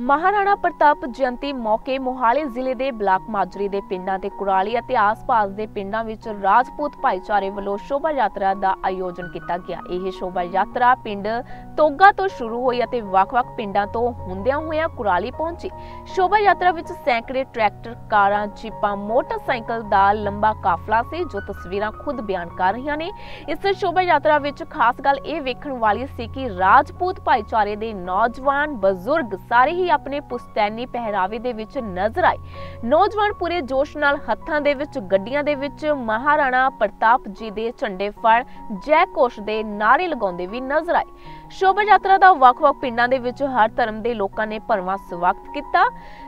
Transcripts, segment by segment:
ਮਹਾਰਾਣਾ ਪ੍ਰਤਾਪ ਜਯੰਤੀ ਮੌਕੇ ਮੋਹਾਲੀ ਜ਼ਿਲ੍ਹੇ ਦੇ ਬਲਾਕ ਮਾਜਰੀ ਦੇ ਪਿੰਡਾਂ ਤੇ ਕੁਰਾਲੀ ਅਤੇ ਆਸ-ਪਾਸ ਦੇ ਪਿੰਡਾਂ ਵਿੱਚ ਰਾਜਪੂਤ ਭਾਈਚਾਰੇ ਵੱਲੋਂ ਸ਼ੋਭਾ ਯਾਤਰਾ ਦਾ ਆਯੋਜਨ ਕੀਤਾ ਗਿਆ। ਇਹ ਸ਼ੋਭਾ ਯਾਤਰਾ ਪਿੰਡ ਤੋਗਾ ਤੋਂ ਸ਼ੁਰੂ ਹੋਈ ਅਤੇ ਵੱਖ-ਵੱਖ ਪਿੰਡਾਂ ਤੋਂ ਹੁੰਦਿਆਂ ਹੋਇਆਂ ਕੁਰਾਲੀ ਪਹੁੰਚੀ। ਸ਼ੋਭਾ ਯਾਤਰਾ ਵਿੱਚ ਸੈਂਕੜੇ ਟਰੈਕਟਰ, ਕਾਰਾਂ, ਜੀਪਾਂ, ਮੋਟਰਸਾਈਕਲ ਦਾ ਲੰਬਾ ਕਾਫਲਾ ਸੀ, ਜੋ ਤਸਵੀਰਾਂ ਖੁਦ ਬਿਆਨ ਕਰ ਰਹੀਆਂ ਨੇ। ਇਸ ਸ਼ੋਭਾ ਯਾਤਰਾ ਵਿੱਚ ਖਾਸ ਗੱਲ ਇਹ ਵੇਖਣ ਵਾਲੀ ਸੀ ਕਿ ਰਾਜਪੂਤ ਭਾਈਚਾਰੇ ਦੇ ਨੌਜਵਾਨ, ਬਜ਼ੁਰਗ ਸਾਰੇ ਹੀ ਆਪਣੇ ਪੁਸਤੈਨੀ ਪਹਿਰਾਵੇ ਦੇ ਵਿੱਚ ਨਜ਼ਰ ਆਏ। ਨੌਜਵਾਨ ਪੂਰੇ ਜੋਸ਼ ਨਾਲ ਹੱਥਾਂ ਦੇ ਵਿੱਚ, ਗੱਡੀਆਂ ਦੇ ਵਿੱਚ, ਮਹਾਰਾਣਾ ਪ੍ਰਤਾਪ ਜੀ ਦੇ ਝੰਡੇ ਫੜ, ਜੈ ਘੋਸ਼ ਦੇ ਨਾਰੇ ਲਗਾਉਂਦੇ ਵੀ ਨਜ਼ਰ ਆਏ। ਸ਼ੋਭਾ ਯਾਤਰਾ ਦਾ ਵੱਖ-ਵੱਖ ਪਿੰਡਾਂ ਦੇ ਵਿੱਚ ਹਰ ਧਰਮ ਦੇ ਲੋਕਾਂ ਨੇ ਭਰਵਾਂ ਸਵਾਗਤ ਕੀਤਾ।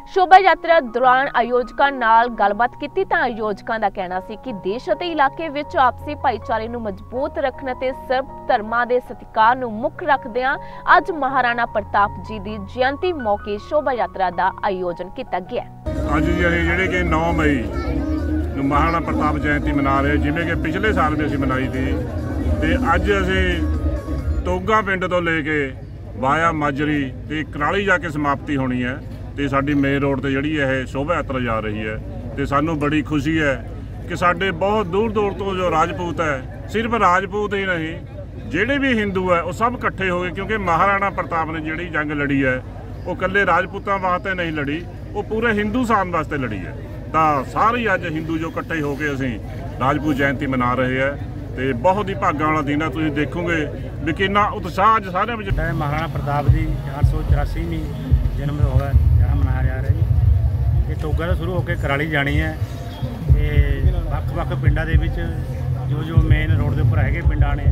ਸ਼ੋਭਾ ਯਾਤਰਾ ਦੌਰਾਨ ਆਯੋਜਕਾਂ ਨਾਲ ਗੱਲਬਾਤ ਕੀਤੀ ਤਾਂ ਆਯੋਜਕਾਂ ਦਾ ਕਹਿਣਾ ਸੀ ਕਿ ਦੇਸ਼ ਅਤੇ ਇਲਾਕੇ ਵਿੱਚ ਆਪਸੀ ਭਾਈਚਾਰੇ ਨੂੰ ਮਜ਼ਬੂਤ ਰੱਖਣ ਅਤੇ ਸਰਬ ਧਰਮਾਂ ਦੇ ਸਤਿਕਾਰ ਨੂੰ ਮੁੱਖ ਰੱਖਦਿਆਂ ਅੱਜ ਮਹਾਰਾਣਾ ਪ੍ਰਤਾਪ ਜੀ ਦੀ ਜਯੰਤੀ ਮੌਕੇ ਸ਼ੋਭਾ ਯਾਤਰਾ ਦਾ ਆਯੋਜਨ ਕੀਤਾ ਗਿਆ ਅੱਜ ਜੀ ਅਸੀਂ ਜਿਹੜੇ ਕਿ 9 ਮਈ ਨੂੰ ਮਹਾਰਾਣਾ ਪ੍ਰਤਾਪ ਜਯੰਤੀ ਮਨਾ ਰਹੇ ਜਿਵੇਂ ਕਿ ਪਿਛਲੇ ਸਾਲ ਵੀ ਅਸੀਂ ਮਨਾਈ ਸੀ। ਤੇ ਅੱਜ ਅਸੀਂ ਤੋਗਾ ਪਿੰਡ ਤੋਂ ਲੈ ਕੇ ਵਾਇਆ ਮਾਜਰੀ ਤੇ ਕਰਾਲੀ ਜਾ ਕੇ ਸਮਾਪਤੀ ਹੋਣੀ ਹੈ ਤੇ ਸਾਡੀ ਮੇਨ ਰੋਡ ਤੇ ਜਿਹੜੀ ਇਹ ਸ਼ੋਭਾ ਯਾਤਰਾ ਜਾ ਰਹੀ ਹੈ ਤੇ ਸਾਨੂੰ ਬੜੀ ਖੁਸ਼ੀ ਹੈ ਕਿ ਸਾਡੇ ਬਹੁਤ ਦੂਰ ਦੂਰ ਤੋਂ ਜੋ ਰਾਜਪੂਤ ਹੈ, ਸਿਰਫ ਰਾਜਪੂਤ ਹੀ ਨਹੀਂ, ਜਿਹੜੇ ਵੀ ਹਿੰਦੂ ਹੈ, ਉਹ ਸਭ ਇਕੱਠੇ ਹੋ ਗਏ ਕਿਉਂਕਿ ਮਹਾਰਾਣਾ ਪ੍ਰਤਾਪ ਨੇ ਜਿਹੜੀ ਜੰਗ ਲੜੀ ਹੈ ਉਹ ਇਕੱਲੇ ਰਾਜਪੂਤਾਂ ਵਾਸਤੇ ਨਹੀਂ ਲੜੀ, ਉਹ ਪੂਰੇ ਹਿੰਦੂਸਤਾਨ ਵਾਸਤੇ ਲੜੀ ਹੈ। ਤਾਂ ਸਾਰੇ ਅੱਜ ਹਿੰਦੂ ਜੋ ਇਕੱਠੇ ਹੋ ਕੇ ਅਸੀਂ ਰਾਜਪੂਤ ਜਯੰਤੀ ਮਨਾ ਰਹੇ ਹੈ ਤੇ ਬਹੁਤ ਹੀ ਭਾਗਾਂ ਵਾਲਾ ਦਿਨ ਆ ਤੁਸੀਂ ਦੇਖੋਗੇ ਵੀ ਕਿੰਨਾ ਉਤਸ਼ਾਹ ਅੱਜ ਸਾਰਿਆਂ ਵਿੱਚ ਹੈ ਮਹਾਰਾਣਾ ਪ੍ਰਤਾਪ ਦੀ 884ਵੀਂ ਜਨਮ ਹੋਇਆ ਜਿਹੜਾ ਮਨਾਇਆ ਜਾ ਰਿਹਾ ਜੀ। ਇਹ ਤੋਗਾ ਤੋਂ ਸ਼ੁਰੂ ਹੋ ਕੇ ਕਰਾਲੀ ਜਾਣੀ ਹੈ ਤੇ ਵੱਖ-ਵੱਖ ਪਿੰਡਾਂ ਦੇ ਵਿੱਚ ਜੋ ਜੋ ਮੇਨ ਰੋਡ ਦੇ ਉੱਪਰ ਹੈਗੇ ਪਿੰਡਾਂ ਨੇ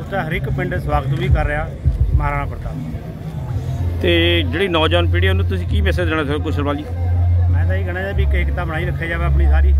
ਉਸ ਦਾ ਹਰ ਇੱਕ ਪਿੰਡ ਸਵਾਗਤ ਵੀ ਕਰ ਰਿਹਾ ਮਹਾਰਾਣਾ ਪ੍ਰਤਾਪ। ਤੇ ਜਿਹੜੀ ਨੌਜਵਾਨ ਪੀੜ੍ਹੀ ਉਹਨੂੰ ਤੁਸੀਂ ਕੀ ਮੈਸੇਜ ਦੇਣਾ ਚਾਹੋਗੇ ਕੁਸ਼ਲਵਾਲ ਜੀ ਮੈਂ ਤਾਂ ਇਹ ਕਹਿਣਾ ਚਾਹੁੰਦਾ ਵੀ ਇੱਕ ਤਾਂ ਬਣਾਈ ਰੱਖਿਆ ਜਾਵੇ ਆਪਣੀ ਸਾਰੀ।